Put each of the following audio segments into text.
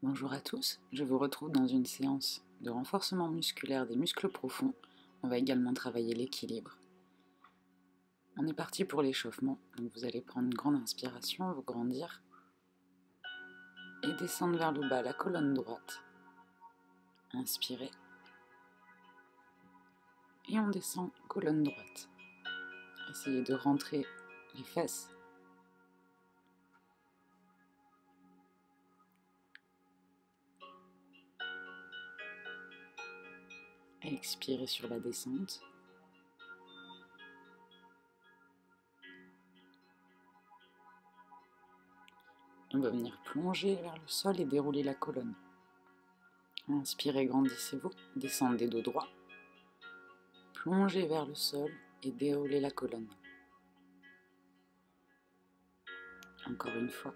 Bonjour à tous, je vous retrouve dans une séance de renforcement musculaire des muscles profonds. On va également travailler l'équilibre. On est parti pour l'échauffement, donc vous allez prendre une grande inspiration, vous grandir et descendre vers le bas la colonne droite. Inspirez et on descend colonne droite. Essayez de rentrer les fesses Expirez sur la descente. On va venir plonger vers le sol et dérouler la colonne. Inspirez, grandissez-vous, descendez dos droit. Plongez vers le sol et déroulez la colonne. Encore une fois.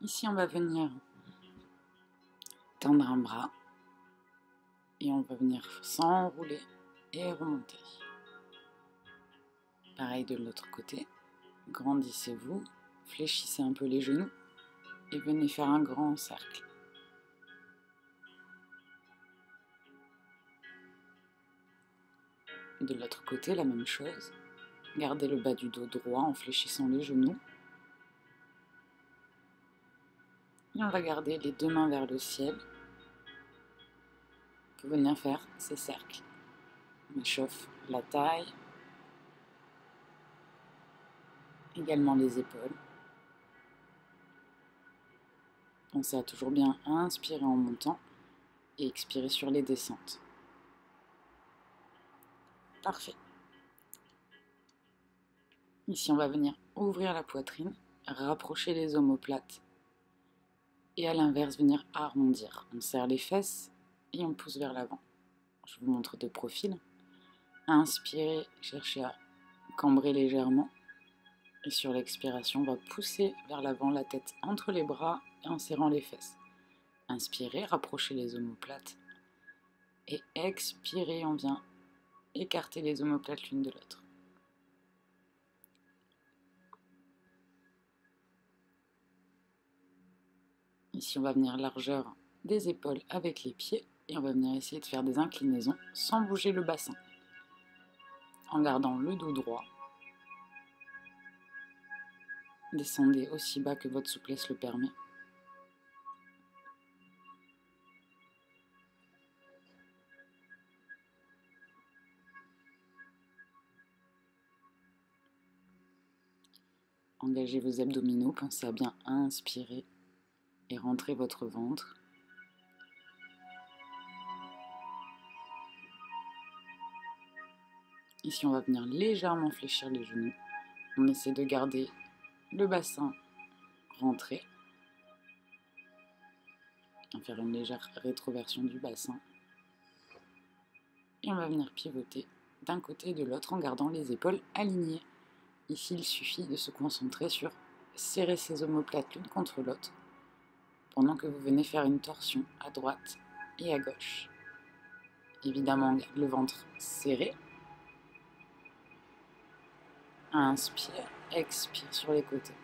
Ici, on va venir tendre un bras et on va venir s'enrouler et remonter. Pareil de l'autre côté. Grandissez-vous, fléchissez un peu les genoux et venez faire un grand cercle. De l'autre côté, la même chose. Gardez le bas du dos droit en fléchissant les genoux on va garder les deux mains vers le ciel pour venir faire ces cercles. On échauffe la taille, également les épaules. Pensez à toujours bien inspirer en montant et expirer sur les descentes. Parfait. Ici, on va venir ouvrir la poitrine, rapprocher les omoplates et à l'inverse venir arrondir. On serre les fesses et on pousse vers l'avant. Je vous montre de profil. Inspirez, cherchez à cambrer légèrement. Et sur l'expiration, on va pousser vers l'avant la tête entre les bras et en serrant les fesses. Inspirez, rapprochez les omoplates. Et expirez, on vient écarter les omoplates l'une de l'autre. Ici, on va venir largeur des épaules avec les pieds et on va venir essayer de faire des inclinaisons sans bouger le bassin. En gardant le dos droit. Descendez aussi bas que votre souplesse le permet. Engagez vos abdominaux, pensez à bien inspirer et rentrez votre ventre. Ici, on va venir légèrement fléchir les genoux. On essaie de garder le bassin rentré. On va faire une légère rétroversion du bassin. Et on va venir pivoter d'un côté et de l'autre en gardant les épaules alignées. Ici, il suffit de se concentrer sur serrer ses omoplates l'une contre l'autre pendant que vous venez faire une torsion à droite et à gauche. Évidemment, le ventre serré. Inspire, expire sur les côtés.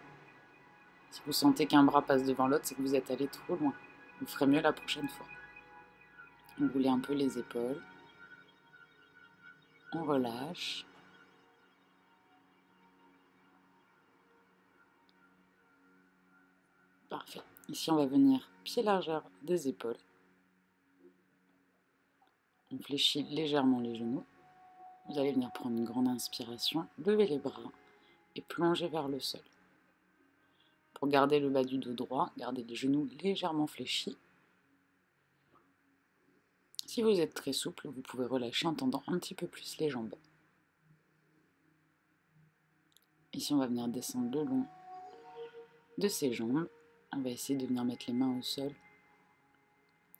Si vous sentez qu'un bras passe devant l'autre, c'est que vous êtes allé trop loin. Vous ferez mieux la prochaine fois. On roulez un peu les épaules. On relâche. Parfait. Ici, on va venir pied largeur des épaules. On fléchit légèrement les genoux. Vous allez venir prendre une grande inspiration, lever les bras et plonger vers le sol. Pour garder le bas du dos droit, gardez les genoux légèrement fléchis. Si vous êtes très souple, vous pouvez relâcher en tendant un petit peu plus les jambes. Ici, on va venir descendre le long de ses jambes on va essayer de venir mettre les mains au sol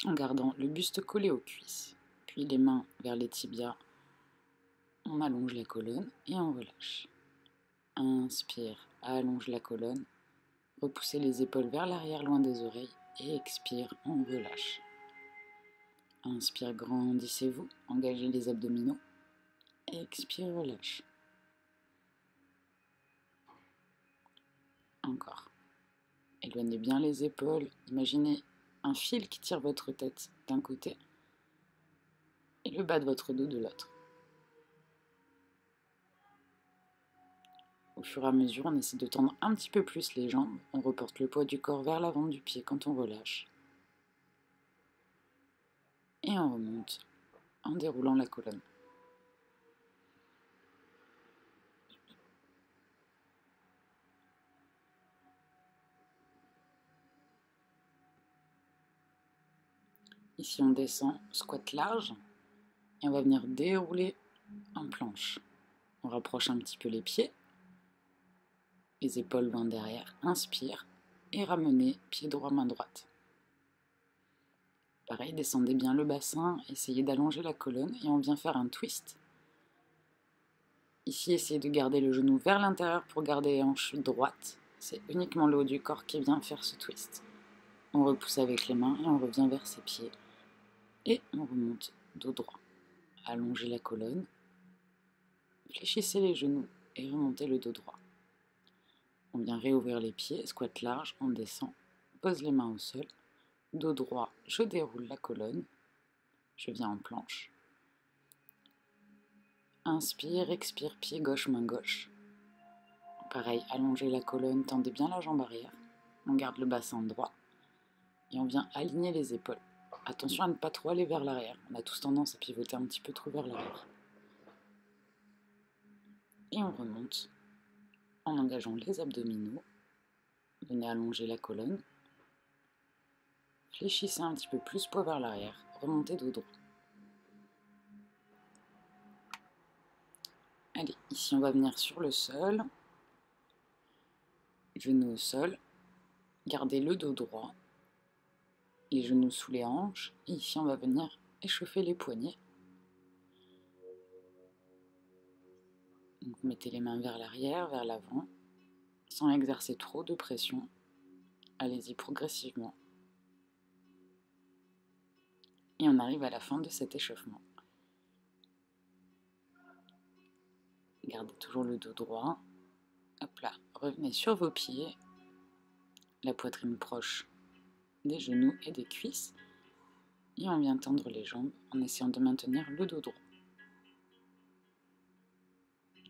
en gardant le buste collé aux cuisses. Puis les mains vers les tibias. On allonge la colonne et on relâche. Inspire, allonge la colonne. Repoussez les épaules vers l'arrière loin des oreilles et expire, on relâche. Inspire, grandissez-vous, engagez les abdominaux. Expire, relâche. Encore. Éloignez bien les épaules. Imaginez un fil qui tire votre tête d'un côté et le bas de votre dos de l'autre. Au fur et à mesure, on essaie de tendre un petit peu plus les jambes. On reporte le poids du corps vers l'avant du pied quand on relâche. Et on remonte en déroulant la colonne. Ici, on descend, squat large, et on va venir dérouler en planche. On rapproche un petit peu les pieds, les épaules loin derrière, inspire, et ramenez pied droit, main droite. Pareil, descendez bien le bassin, essayez d'allonger la colonne, et on vient faire un twist. Ici, essayez de garder le genou vers l'intérieur pour garder les hanches droites. C'est uniquement le haut du corps qui vient faire ce twist. On repousse avec les mains et on revient vers ses pieds et on remonte dos droit. Allongez la colonne, fléchissez les genoux et remontez le dos droit. On vient réouvrir les pieds, squat large, on descend, pose les mains au sol, dos droit, je déroule la colonne, je viens en planche. Inspire, expire, pied gauche, main gauche. Pareil, allongez la colonne, tendez bien la jambe arrière. On garde le bassin droit et on vient aligner les épaules. Attention à ne pas trop aller vers l'arrière. On a tous tendance à pivoter un petit peu trop vers l'arrière. Et on remonte en engageant les abdominaux. Venez allonger la colonne. Fléchissez un petit peu plus poids vers l'arrière. Remontez dos droit. Allez, ici on va venir sur le sol. Genou au sol. Gardez le dos droit les genoux sous les hanches. Et ici, on va venir échauffer les poignets. vous mettez les mains vers l'arrière, vers l'avant, sans exercer trop de pression. Allez-y progressivement. Et on arrive à la fin de cet échauffement. Gardez toujours le dos droit. Hop là, revenez sur vos pieds, la poitrine proche des genoux et des cuisses. Et on vient tendre les jambes en essayant de maintenir le dos droit.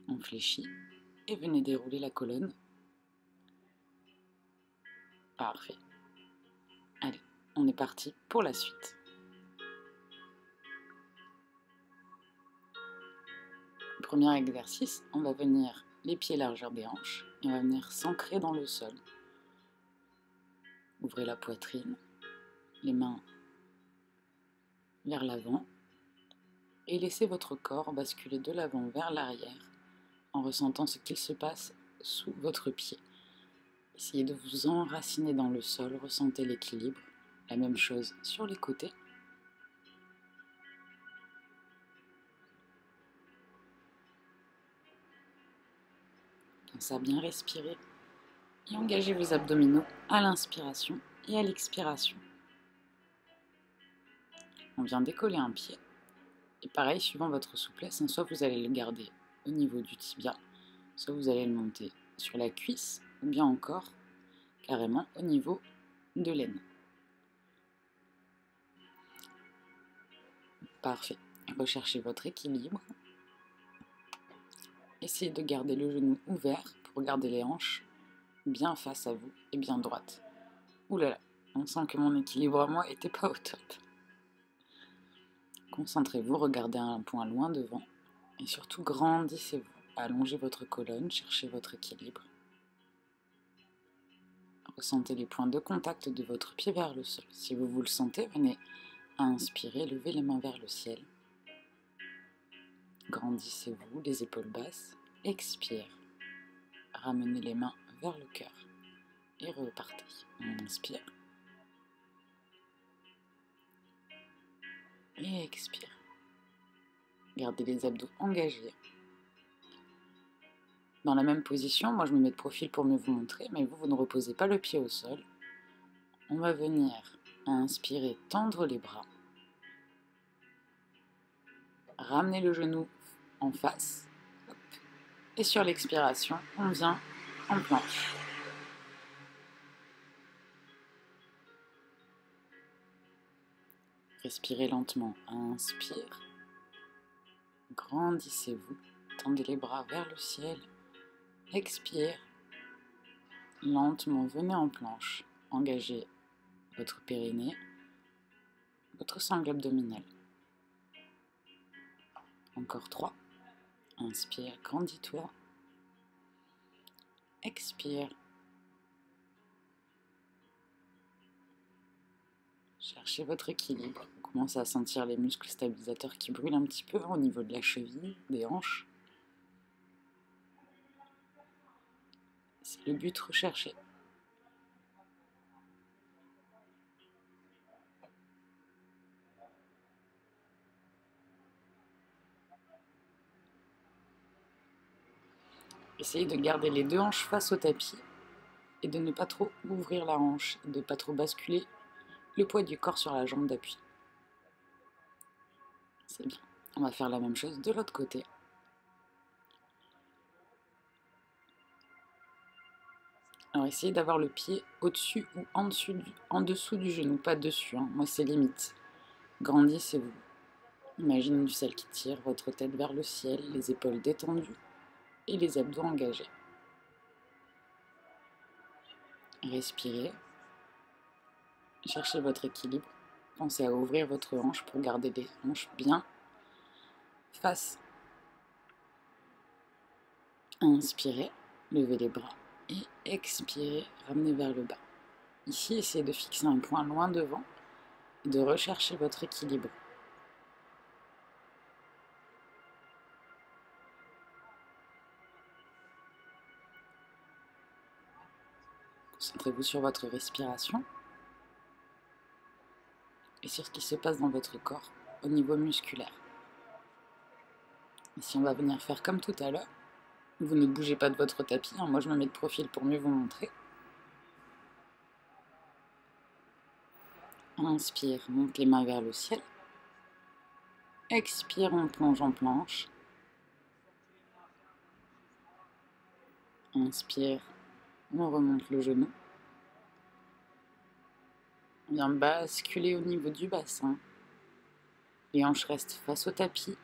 On fléchit et venez dérouler la colonne. Parfait. Allez, on est parti pour la suite. Premier exercice, on va venir les pieds largeur des hanches et on va venir s'ancrer dans le sol. Ouvrez la poitrine, les mains vers l'avant et laissez votre corps basculer de l'avant vers l'arrière en ressentant ce qu'il se passe sous votre pied. Essayez de vous enraciner dans le sol, ressentez l'équilibre. La même chose sur les côtés. Pensez à bien respirer et engagez vos abdominaux à l'inspiration et à l'expiration. On vient décoller un pied. Et pareil, suivant votre souplesse, hein, soit vous allez le garder au niveau du tibia, soit vous allez le monter sur la cuisse, ou bien encore carrément au niveau de l'aine. Parfait. Recherchez votre équilibre. Essayez de garder le genou ouvert pour garder les hanches bien face à vous et bien droite. Ouh là là, on sent que mon équilibre à moi était pas au top. Concentrez-vous, regardez un point loin devant et surtout grandissez-vous. Allongez votre colonne, cherchez votre équilibre. Ressentez les points de contact de votre pied vers le sol. Si vous vous le sentez, venez inspirer, levez les mains vers le ciel. Grandissez-vous, les épaules basses. Expire. Ramenez les mains vers le cœur. Et repartez. On inspire. Et expire. Gardez les abdos engagés. Dans la même position, moi je me mets de profil pour mieux vous montrer, mais vous, vous ne reposez pas le pied au sol. On va venir inspirer, tendre les bras. Ramener le genou en face. Et sur l'expiration, on vient en planche. Respirez lentement. Inspire. Grandissez-vous. Tendez les bras vers le ciel. Expire. Lentement, venez en planche. Engagez votre périnée, votre sangle abdominale. Encore trois. Inspire, grandis-toi. Expire. Cherchez votre équilibre. Commencez à sentir les muscles stabilisateurs qui brûlent un petit peu au niveau de la cheville, des hanches. C'est le but recherché. Essayez de garder les deux hanches face au tapis et de ne pas trop ouvrir la hanche, de ne pas trop basculer le poids du corps sur la jambe d'appui. C'est bien. On va faire la même chose de l'autre côté. Alors essayez d'avoir le pied au-dessus ou en, dessous du, en dessous du genou, pas dessus. Hein. Moi c'est limite. Grandissez-vous. Imaginez du sel qui tire, votre tête vers le ciel, les épaules détendues et les abdos engagés. Respirez. Cherchez votre équilibre. Pensez à ouvrir votre hanche pour garder les hanches bien face. Inspirez, levez les bras et expirez, ramenez vers le bas. Ici, essayez de fixer un point loin devant et de rechercher votre équilibre. Concentrez-vous sur votre respiration et sur ce qui se passe dans votre corps au niveau musculaire. Ici, on va venir faire comme tout à l'heure. Vous ne bougez pas de votre tapis. Hein. Moi, je me mets de profil pour mieux vous montrer. Inspire, monte les mains vers le ciel. Expire, on plonge en planche. Inspire, on remonte le genou. On vient basculer au niveau du bassin. Les hanches restent face au tapis.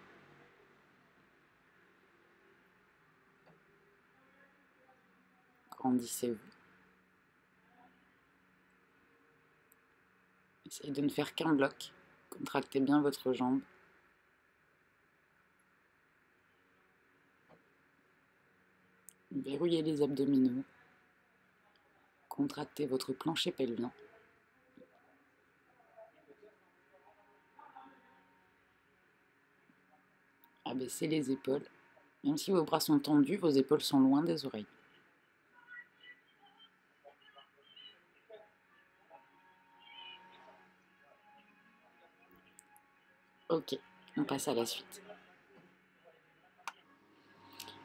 Grandissez-vous. Essayez de ne faire qu'un bloc. Contractez bien votre jambe. Verrouillez les abdominaux. Contractez votre plancher pelvien. Abaissez les épaules. Même si vos bras sont tendus, vos épaules sont loin des oreilles. Ok, on passe à la suite.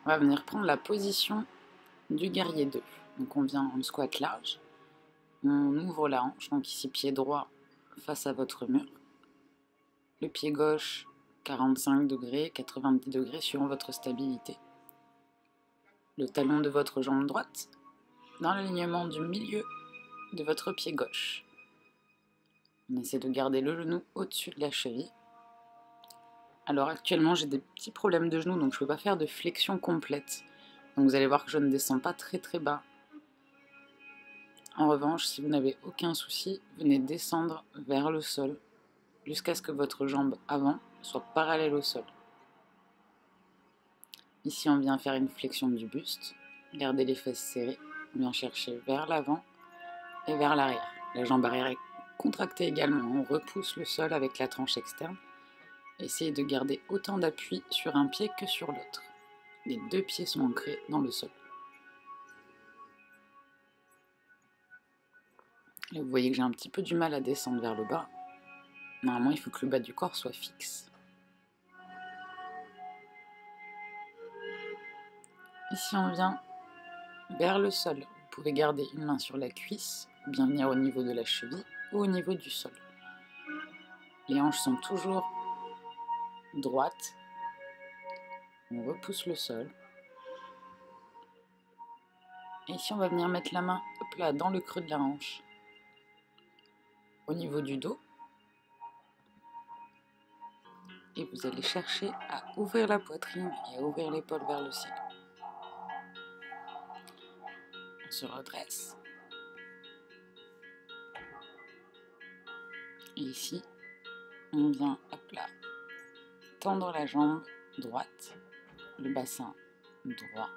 On va venir prendre la position du guerrier 2. Donc on vient en squat large, on ouvre la hanche, donc ici pied droit face à votre mur, le pied gauche 45 degrés, 90 degrés suivant votre stabilité, le talon de votre jambe droite dans l'alignement du milieu de votre pied gauche. On essaie de garder le genou au-dessus de la cheville. Alors actuellement j'ai des petits problèmes de genou donc je ne peux pas faire de flexion complète. Donc vous allez voir que je ne descends pas très très bas en revanche, si vous n'avez aucun souci, venez descendre vers le sol jusqu'à ce que votre jambe avant soit parallèle au sol. Ici, on vient faire une flexion du buste. Gardez les fesses serrées. On vient chercher vers l'avant et vers l'arrière. La jambe arrière est contractée également. On repousse le sol avec la tranche externe. Essayez de garder autant d'appui sur un pied que sur l'autre. Les deux pieds sont ancrés dans le sol. vous voyez que j'ai un petit peu du mal à descendre vers le bas. Normalement, il faut que le bas du corps soit fixe. Ici, on vient vers le sol. Vous pouvez garder une main sur la cuisse, bien venir au niveau de la cheville ou au niveau du sol. Les hanches sont toujours droites. On repousse le sol. Et ici, on va venir mettre la main là, dans le creux de la hanche, au niveau du dos. Et vous allez chercher à ouvrir la poitrine et à ouvrir l'épaule vers le ciel. Se redresse. Et ici, on vient, hop là, tendre la jambe droite, le bassin droit.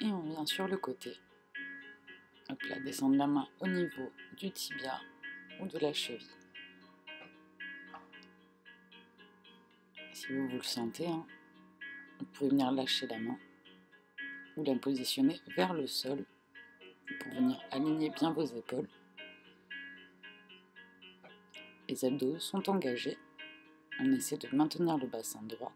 Et on vient sur le côté. Hop là, descendre la main au niveau du tibia ou de la cheville. Si vous, vous le sentez, hein, vous pouvez venir lâcher la main ou la positionner vers le sol pour venir aligner bien vos épaules. Les abdos sont engagés. On essaie de maintenir le bassin droit.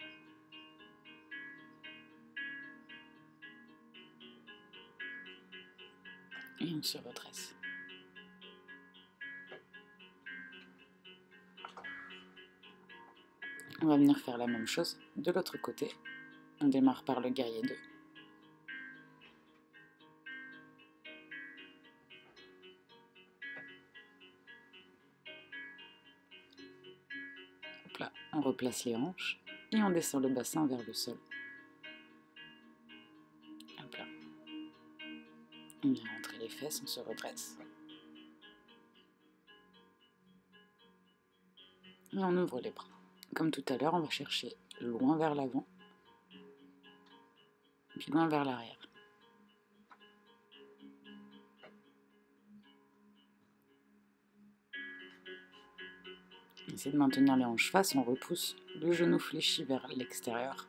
Et on se redresse. On va venir faire la même chose de l'autre côté. On démarre par le guerrier 2. on replace les hanches et on descend le bassin vers le sol. Hop là. On vient rentrer les fesses, on se redresse. Et on ouvre les bras. Comme tout à l'heure, on va chercher loin vers l'avant, puis loin vers l'arrière. Essayez de maintenir les hanches face, on repousse le genou fléchi vers l'extérieur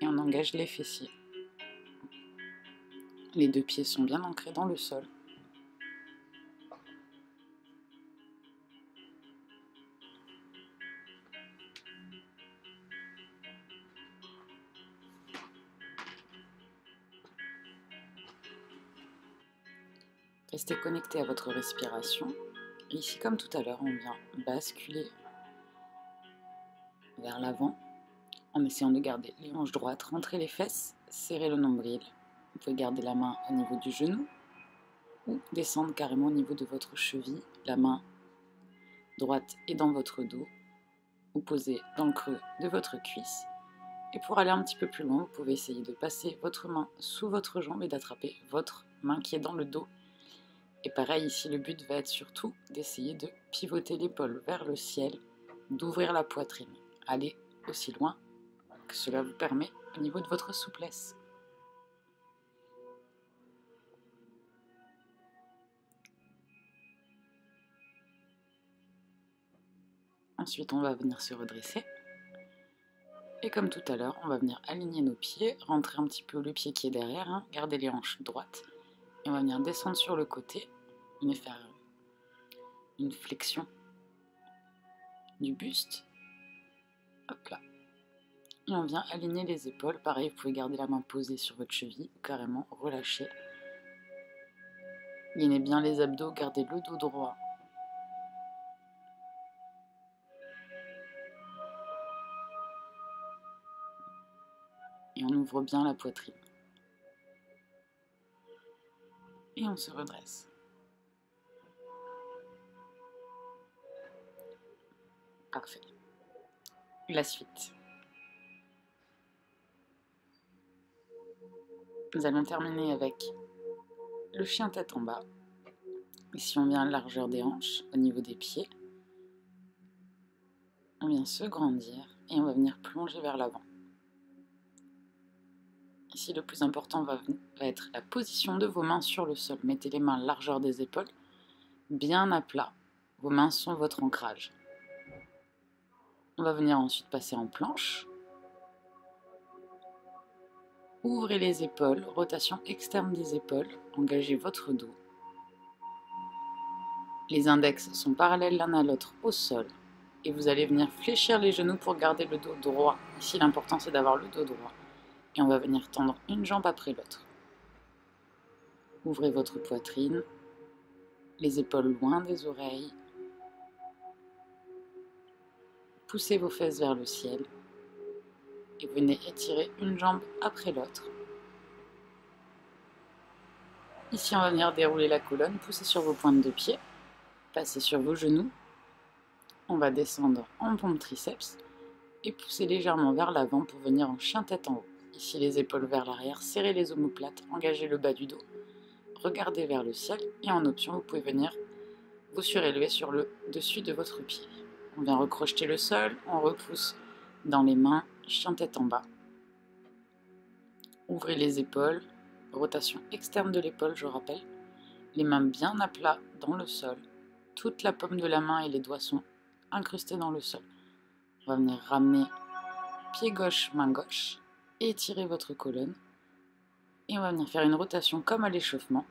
et on engage les fessiers. Les deux pieds sont bien ancrés dans le sol. Restez connecté à votre respiration ici, comme tout à l'heure, on vient basculer vers l'avant en essayant de garder les hanches droites, rentrer les fesses, serrer le nombril. Vous pouvez garder la main au niveau du genou ou descendre carrément au niveau de votre cheville. La main droite est dans votre dos ou posée dans le creux de votre cuisse. Et pour aller un petit peu plus loin, vous pouvez essayer de passer votre main sous votre jambe et d'attraper votre main qui est dans le dos et pareil, ici, le but va être surtout d'essayer de pivoter l'épaule vers le ciel, d'ouvrir la poitrine. Allez aussi loin que cela vous permet au niveau de votre souplesse. Ensuite, on va venir se redresser. Et comme tout à l'heure, on va venir aligner nos pieds, rentrer un petit peu le pied qui est derrière, hein, garder les hanches droites et on va venir descendre sur le côté et faire une flexion du buste. Hop là. Et on vient aligner les épaules. Pareil, vous pouvez garder la main posée sur votre cheville, carrément relâcher. Lignez bien les abdos, gardez le dos droit. Et on ouvre bien la poitrine. Et on se redresse. Parfait. La suite. Nous allons terminer avec le chien tête en bas. Ici, on vient à la largeur des hanches au niveau des pieds. On vient se grandir et on va venir plonger vers l'avant. Ici, le plus important va, être la position de vos mains sur le sol. Mettez les mains largeur des épaules, bien à plat. Vos mains sont votre ancrage. On va venir ensuite passer en planche. Ouvrez les épaules, rotation externe des épaules, engagez votre dos. Les index sont parallèles l'un à l'autre au sol. et vous allez venir fléchir les genoux pour garder le dos droit. Ici, l'important c'est d'avoir le dos droit. Et on va venir tendre une jambe après l'autre. Ouvrez votre poitrine, les épaules loin des oreilles. Poussez vos fesses vers le ciel et venez étirer une jambe après l'autre. Ici, on va venir dérouler la colonne, pousser sur vos pointes de pied, passer sur vos genoux. On va descendre en pompe triceps et pousser légèrement vers l'avant pour venir en chien tête en haut. Ici, les épaules vers l'arrière, serrez les omoplates, engagez le bas du dos, regardez vers le ciel et en option, vous pouvez venir vous surélever sur le dessus de votre pied. On vient recrocheter le sol, on repousse dans les mains, chien tête en bas. Ouvrez les épaules, rotation externe de l'épaule, je rappelle. Les mains bien à plat dans le sol. Toute la paume de la main et les doigts sont incrustés dans le sol. On va venir ramener pied gauche, main gauche. Étirez votre colonne. Et on va venir faire une rotation comme à l'échauffement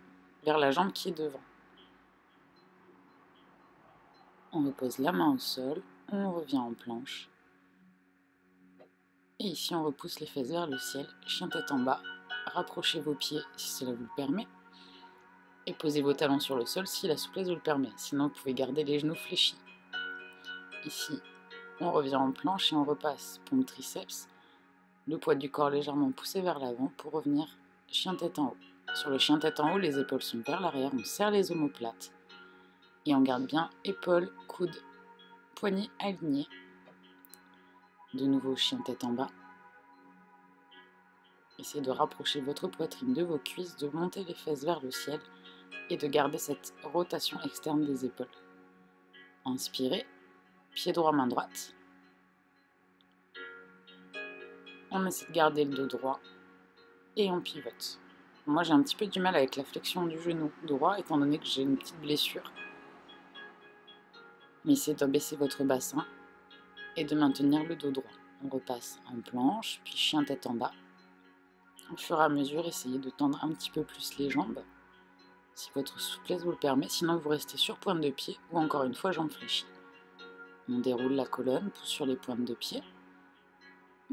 vers la jambe qui est devant. On repose la main au sol, on revient en planche. Et ici, on repousse les fesses vers le ciel, chien tête en bas, rapprochez vos pieds si cela vous le permet, et posez vos talons sur le sol si la souplesse vous le permet. Sinon, vous pouvez garder les genoux fléchis. Ici, on revient en planche et on repasse pompe triceps, le poids du corps légèrement poussé vers l'avant pour revenir chien tête en haut. Sur le chien tête en haut, les épaules sont vers l'arrière, on serre les omoplates et on garde bien épaules, coudes, poignets alignés. De nouveau chien tête en bas. Essayez de rapprocher votre poitrine de vos cuisses, de monter les fesses vers le ciel et de garder cette rotation externe des épaules. Inspirez, pied droit, main droite. On essaie de garder le dos droit et on pivote. Moi j'ai un petit peu du mal avec la flexion du genou droit étant donné que j'ai une petite blessure. Mais essayez d'abaisser votre bassin et de maintenir le dos droit. On repasse en planche, puis chien tête en bas. Au fur et à mesure, essayez de tendre un petit peu plus les jambes, si votre souplesse vous le permet, sinon vous restez sur pointe de pied ou encore une fois jambes fléchies. On déroule la colonne, pousse sur les pointes de pied,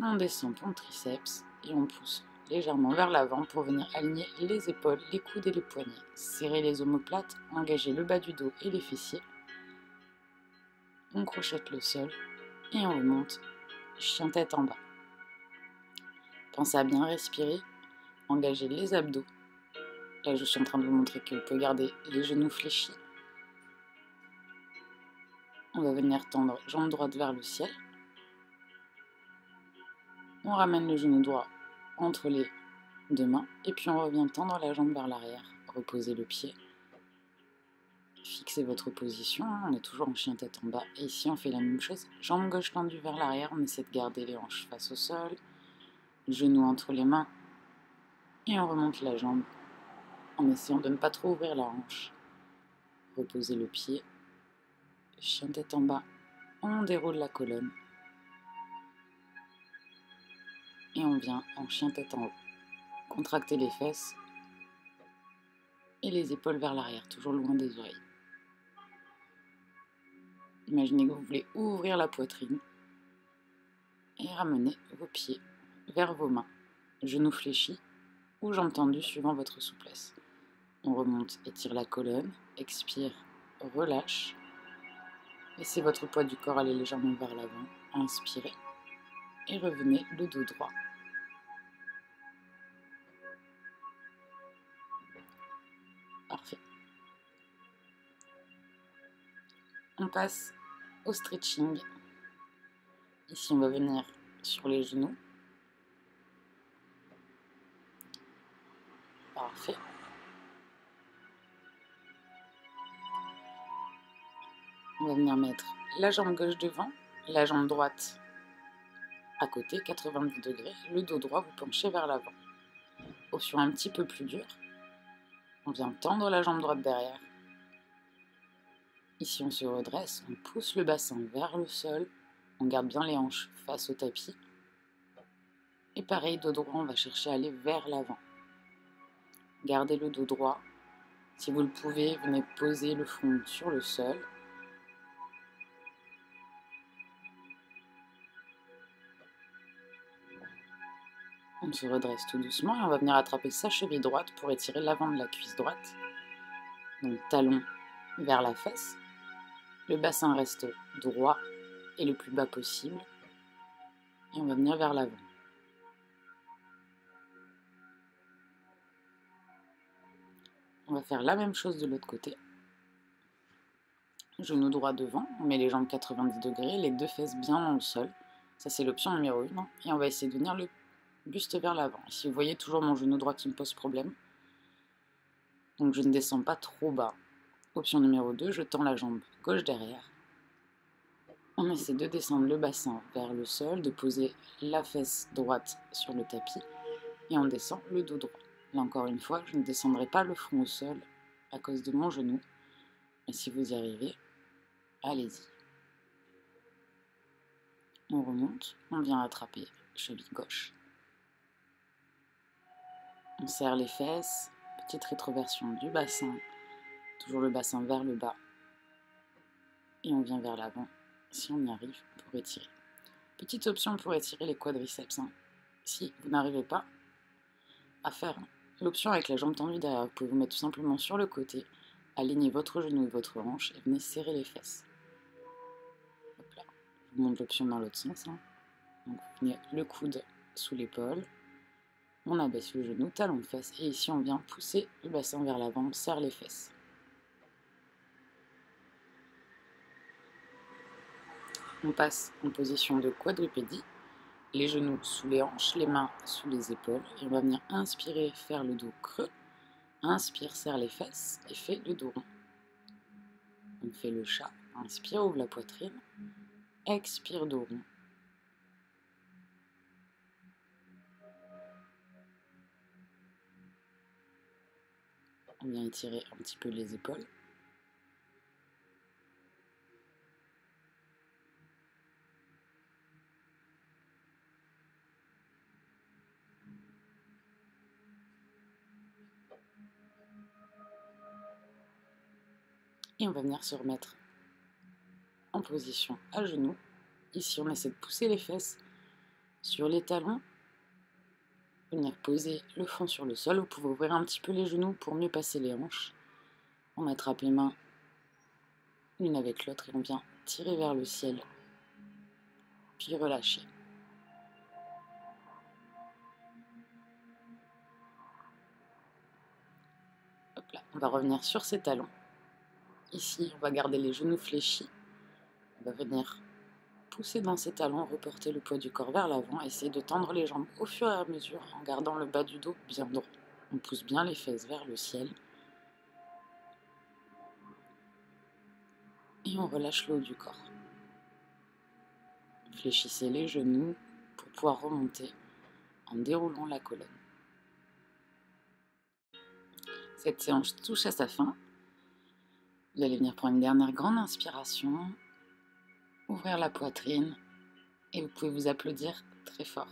on descend pour le triceps et on pousse légèrement vers l'avant pour venir aligner les épaules, les coudes et les poignets. Serrez les omoplates, engagez le bas du dos et les fessiers. On crochette le sol et on remonte, chien tête en bas. Pensez à bien respirer, engagez les abdos. Là, je suis en train de vous montrer que vous pouvez garder les genoux fléchis. On va venir tendre jambe droite vers le ciel. On ramène le genou droit entre les deux mains et puis on revient tendre la jambe vers l'arrière. Reposez le pied. Fixez votre position, on est toujours en chien tête en bas. Et ici, on fait la même chose. Jambe gauche tendue vers l'arrière, on essaie de garder les hanches face au sol genou entre les mains et on remonte la jambe en essayant de ne pas trop ouvrir la hanche. Reposez le pied, chien tête en bas, on déroule la colonne et on vient en chien tête en haut. Contractez les fesses et les épaules vers l'arrière, toujours loin des oreilles. Imaginez que vous voulez ouvrir la poitrine et ramener vos pieds vers vos mains, genoux fléchis ou jambes tendues suivant votre souplesse. On remonte, étire la colonne, expire, relâche. Laissez votre poids du corps aller légèrement vers l'avant, inspirez et revenez le dos droit. Parfait. On passe au stretching. Ici, on va venir sur les genoux. Parfait. On va venir mettre la jambe gauche devant, la jambe droite à côté, 90 degrés, le dos droit, vous penchez vers l'avant. Option un petit peu plus dure. On vient tendre la jambe droite derrière. Ici, on se redresse, on pousse le bassin vers le sol, on garde bien les hanches face au tapis. Et pareil, dos droit, on va chercher à aller vers l'avant. Gardez le dos droit. Si vous le pouvez, venez poser le front sur le sol. On se redresse tout doucement et on va venir attraper sa cheville droite pour étirer l'avant de la cuisse droite. Donc talon vers la fesse. Le bassin reste droit et le plus bas possible. Et on va venir vers l'avant. On va faire la même chose de l'autre côté. Genou droit devant, on met les jambes 90 degrés, les deux fesses bien dans le sol. Ça c'est l'option numéro 1. Et on va essayer de venir le buste vers l'avant. Ici vous voyez toujours mon genou droit qui me pose problème. Donc je ne descends pas trop bas. Option numéro 2, je tends la jambe gauche derrière. On essaie de descendre le bassin vers le sol, de poser la fesse droite sur le tapis et on descend le dos droit. Là encore une fois, je ne descendrai pas le front au sol à cause de mon genou. Et si vous y arrivez, allez-y. On remonte, on vient attraper cheville gauche. On serre les fesses, petite rétroversion du bassin, toujours le bassin vers le bas. Et on vient vers l'avant, si on y arrive, pour étirer. Petite option pour étirer les quadriceps. Hein. Si vous n'arrivez pas à faire l'option avec la jambe tendue derrière, vous pouvez vous mettre tout simplement sur le côté, aligner votre genou et votre hanche et venez serrer les fesses. Là. Je vous montre l'option dans l'autre sens. Hein. Donc vous venez le coude sous l'épaule, on abaisse le genou, talon de fesse, et ici on vient pousser le bassin vers l'avant, serre les fesses. On passe en position de quadrupédie, les genoux sous les hanches, les mains sous les épaules, et on va venir inspirer, faire le dos creux, inspire, serre les fesses, et fait le dos rond. On fait le chat, inspire, ouvre la poitrine, expire, dos rond, On vient étirer un petit peu les épaules. Et on va venir se remettre en position à genoux. Ici, on essaie de pousser les fesses sur les talons venir poser le front sur le sol. Vous pouvez ouvrir un petit peu les genoux pour mieux passer les hanches. On attrape les mains l'une avec l'autre et on vient tirer vers le ciel, puis relâcher. Hop là, on va revenir sur ses talons. Ici, on va garder les genoux fléchis. On va venir pousser dans ses talons, reporter le poids du corps vers l'avant, essayer de tendre les jambes au fur et à mesure en gardant le bas du dos bien droit. On pousse bien les fesses vers le ciel. Et on relâche le haut du corps. Fléchissez les genoux pour pouvoir remonter en déroulant la colonne. Cette séance touche à sa fin. Vous allez venir prendre une dernière grande inspiration ouvrir la poitrine et vous pouvez vous applaudir très fort.